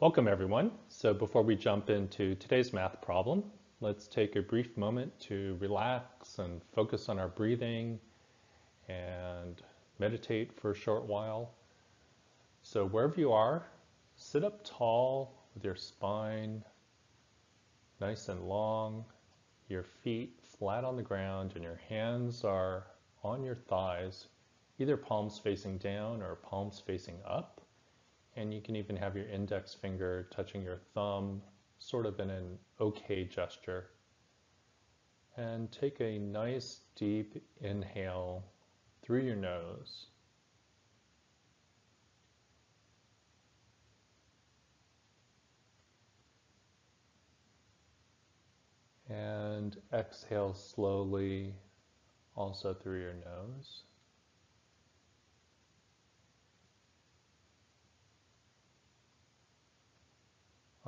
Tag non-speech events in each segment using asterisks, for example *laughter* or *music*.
Welcome everyone. So before we jump into today's math problem, let's take a brief moment to relax and focus on our breathing and meditate for a short while. So wherever you are, sit up tall with your spine nice and long, your feet flat on the ground and your hands are on your thighs, either palms facing down or palms facing up and you can even have your index finger touching your thumb, sort of in an okay gesture. And take a nice deep inhale through your nose. And exhale slowly also through your nose.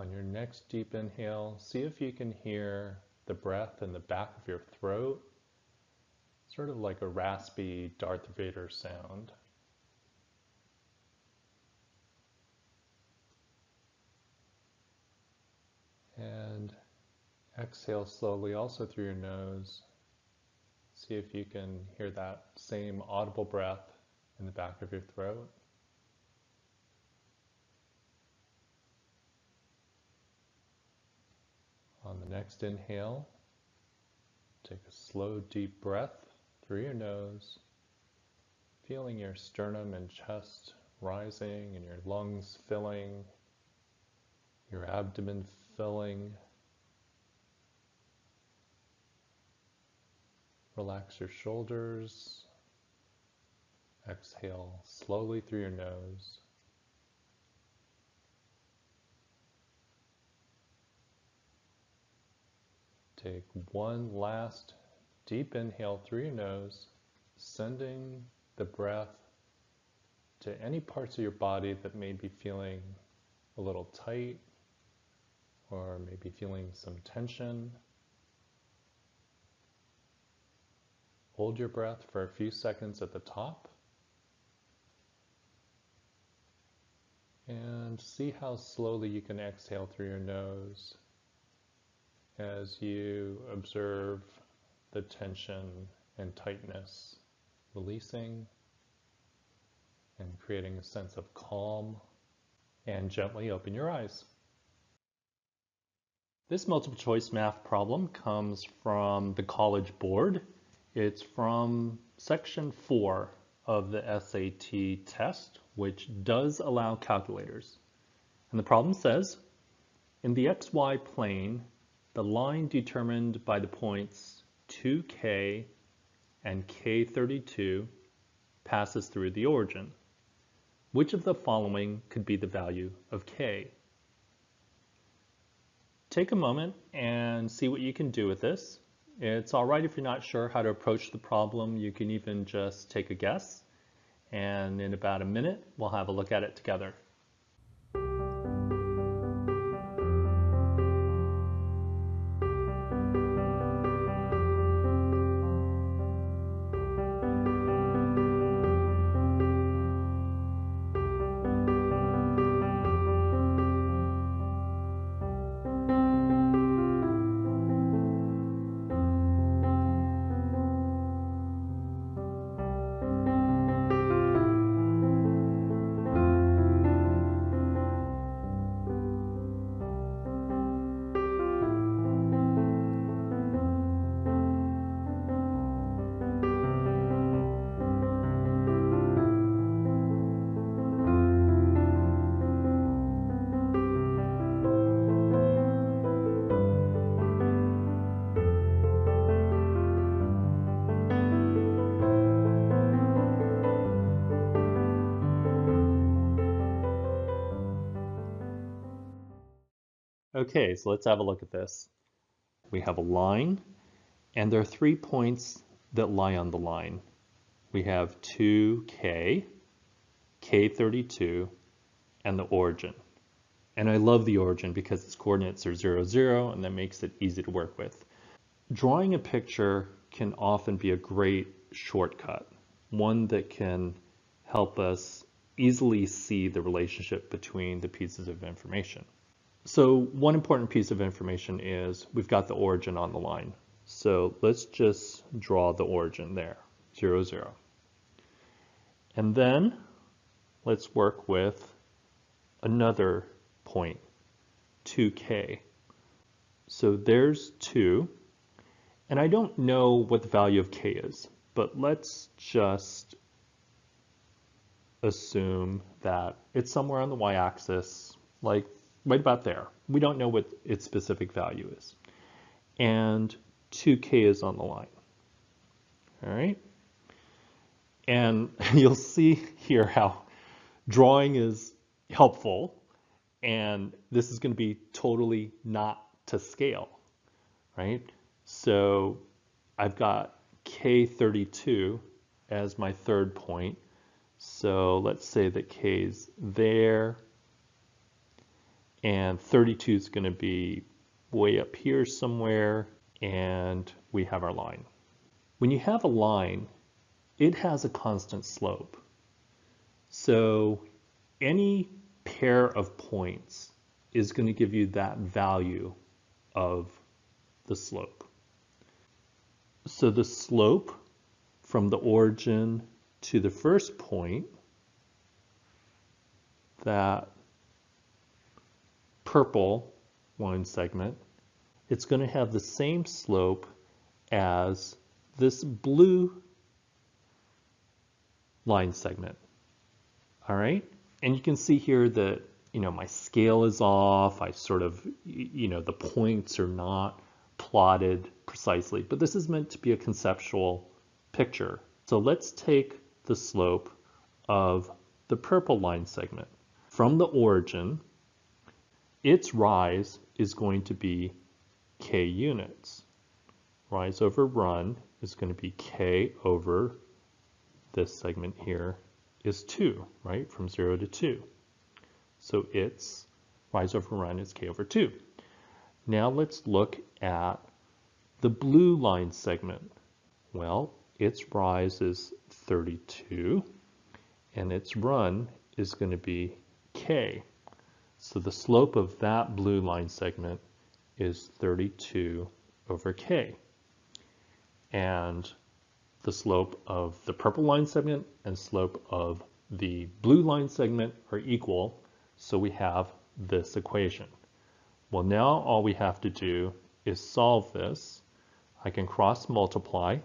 On your next deep inhale, see if you can hear the breath in the back of your throat, sort of like a raspy Darth Vader sound. And exhale slowly also through your nose. See if you can hear that same audible breath in the back of your throat. On the next inhale, take a slow, deep breath through your nose, feeling your sternum and chest rising and your lungs filling, your abdomen filling. Relax your shoulders. Exhale slowly through your nose. Take one last deep inhale through your nose, sending the breath to any parts of your body that may be feeling a little tight or maybe feeling some tension. Hold your breath for a few seconds at the top and see how slowly you can exhale through your nose as you observe the tension and tightness releasing and creating a sense of calm and gently open your eyes. This multiple choice math problem comes from the College Board. It's from section four of the SAT test, which does allow calculators. And the problem says, in the XY plane, the line determined by the points 2k and k32 passes through the origin. Which of the following could be the value of k? Take a moment and see what you can do with this. It's all right if you're not sure how to approach the problem. You can even just take a guess. And in about a minute, we'll have a look at it together. Okay, so let's have a look at this. We have a line, and there are three points that lie on the line. We have 2k, k32, and the origin. And I love the origin because its coordinates are 0, 0, and that makes it easy to work with. Drawing a picture can often be a great shortcut, one that can help us easily see the relationship between the pieces of information. So one important piece of information is we've got the origin on the line. So let's just draw the origin there, 0, 0. And then let's work with another point, 2k. So there's 2. And I don't know what the value of k is, but let's just assume that it's somewhere on the y-axis, like right about there. We don't know what its specific value is. And 2k is on the line. All right? And *laughs* you'll see here how drawing is helpful and this is going to be totally not to scale, right? So I've got K32 as my third point. So let's say that K is there and 32 is going to be way up here somewhere and we have our line. When you have a line, it has a constant slope. So any pair of points is going to give you that value of the slope. So the slope from the origin to the first point, that purple line segment, it's going to have the same slope as this blue line segment. All right. And you can see here that, you know, my scale is off. I sort of, you know, the points are not plotted precisely, but this is meant to be a conceptual picture. So let's take the slope of the purple line segment. From the origin, its rise is going to be k units. Rise over run is going to be k over this segment here is 2, right, from 0 to 2. So its rise over run is k over 2. Now let's look at the blue line segment. Well, its rise is 32, and its run is going to be k. So the slope of that blue line segment is 32 over k. And the slope of the purple line segment and slope of the blue line segment are equal, so we have this equation. Well, now all we have to do is solve this. I can cross multiply.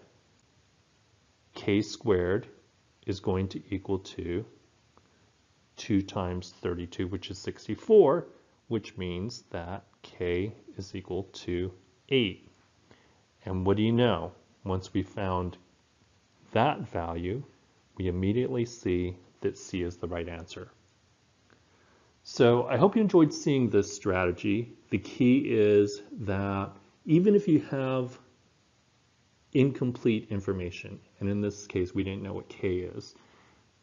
k squared is going to equal to 2 times 32, which is 64, which means that k is equal to 8. And what do you know? Once we found that value, we immediately see that C is the right answer. So I hope you enjoyed seeing this strategy. The key is that even if you have incomplete information, and in this case we didn't know what K is,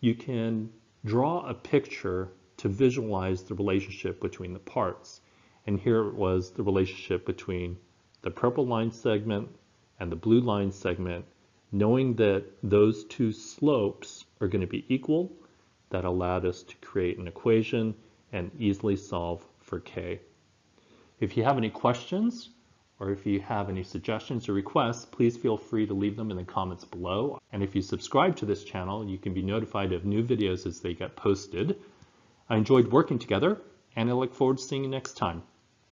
you can draw a picture to visualize the relationship between the parts. And here it was the relationship between the purple line segment and the blue line segment knowing that those two slopes are going to be equal, that allowed us to create an equation and easily solve for k. If you have any questions, or if you have any suggestions or requests, please feel free to leave them in the comments below. And if you subscribe to this channel, you can be notified of new videos as they get posted. I enjoyed working together, and I look forward to seeing you next time.